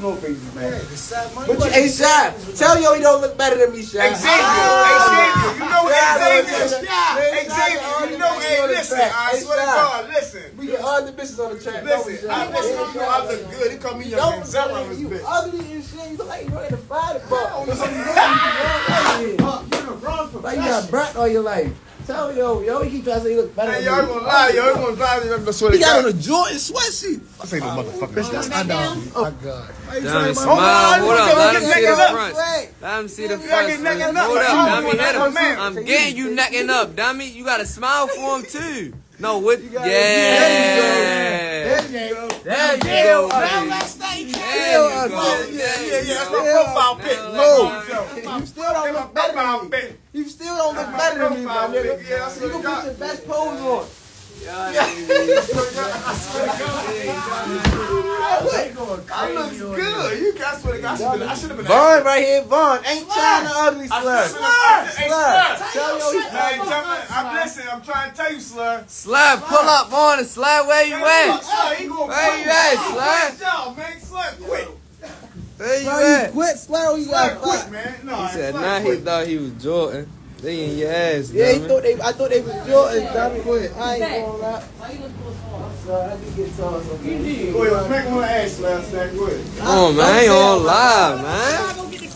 No faces, man. But But you, hey, Shy, tell yo he don't look better than me, Shy. Xavier, ah. Xavier, you know Xavier. Shy, Xavier, you know, hey, listen. I swear to God, listen. We get all the bitches on the track. Listen, I listen, you know I look good. He call me young and on this you ugly and shit. You look like you ready to fight it, bro. Like you got burnt all your life. Tell yo, yo, he keep trying to say you look better Hey, y'all gonna lie, y'all gonna lie. I swear to He got on a Jordan sweatshirt. This ain't no motherfucker. That's I know. Oh God. Dummy, Hold smile. on, Hold look up. Let look him see the front. Let him see the front. get man. necking up. Hold up, I don't dummy. want Hit him. I'm getting you necking up, dummy. You gotta smile for him too. No, what? Yeah. There you go. There you go. now baby. let's stay There you go. yeah, Yeah, yeah, yeah. That's my profile pic. Now Look. You still don't look better don't look better than me, my nigga. yeah, You can put your best pose on. I look good. You guys swear to God, I should've been- I should have been. Vaughn right here, Vaughn. Ain't trying to ugly slur. Slur. slur. Tell yo he I'm listening. I'm trying to tell you, slur. Slab, pull up on it. Slab, where you at? Slur, Where you at, slur? Good. Slur, quit. Where you at? quit, slur, you got quit. man. No, He said, nah, he thought he was Jordan. They in your ass, Yeah, he dummy. thought they. I thought they was Jordan. Dummy, go ahead. I ain't going rap. Sorry, I did get tall. So you did. Go ahead, smack him ass, slur. Smack, go ahead. Man. I ain't on live, man. Y'all gonna get the.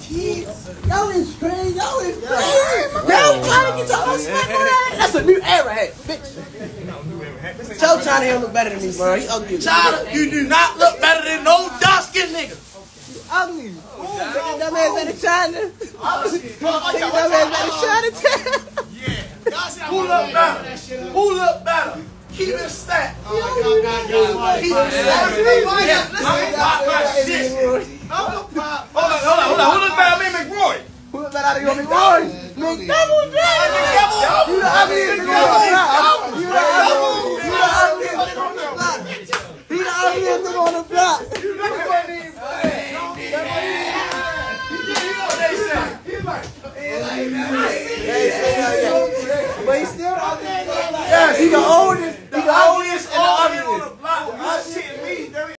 Y'all is crazy. Y'all is crazy. Y'all trying to get y'all own smack on that. That's a new era, hey, bitch. Tell China he look better than me, bro. He ugly. China, you do not look better than no dark skinned nigga. ugly. Nigga, that man's better China. Nigga, Who that man's better China. look better? Who look better? Keep it stacked. Keep it stacked. Yeah, listen, pop my shit. Hold on, hold on, hold on. Who look better? Me, McRoy. Who look better out of you, McRoy? McDouble, Jack. You the ugliest nigga But he's still the ugliest nigga on the block. Yes, he the oldest. He the